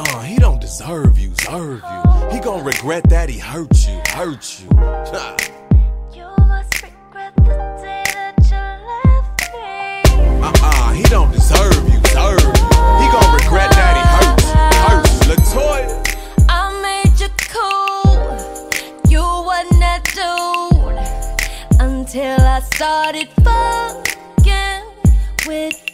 Uh, he don't deserve you, deserve you. He gon' regret that he hurt you, hurt you. You must regret the day that you left me. Uh-uh, he don't deserve you, deserve you. He gon' regret that he hurt you, hurt you. Latoya. I made you cool. You wasn't that dude until I started fucking with